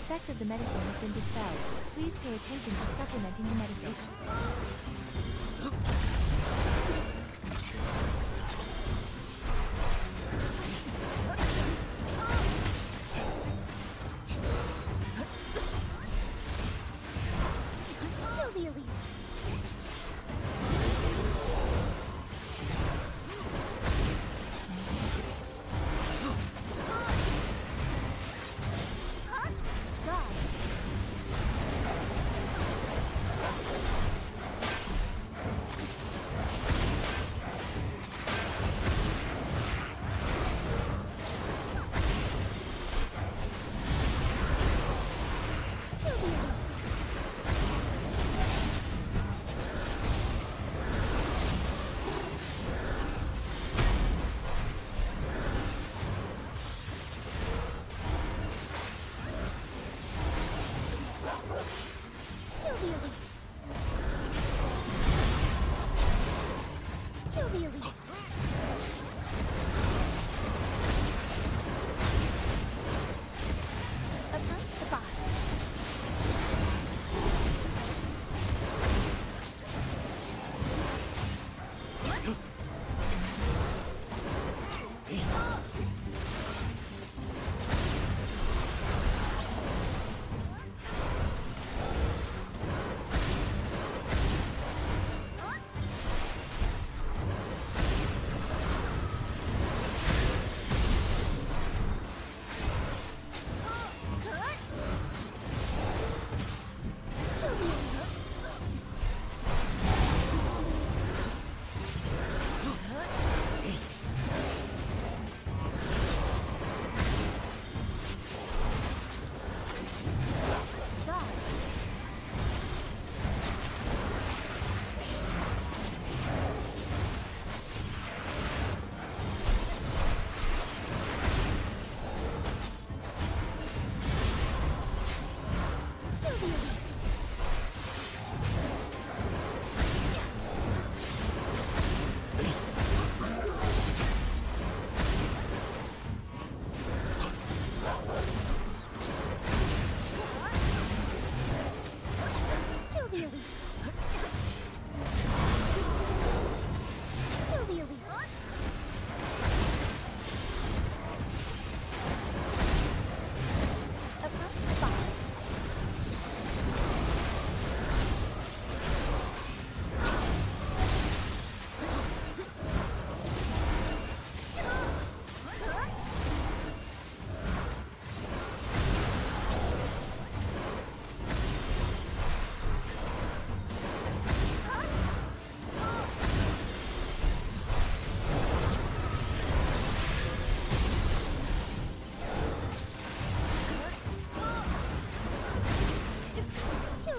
effects of the medicine have been dispelled. Please pay attention to supplementing the medicine.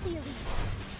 kill the elite!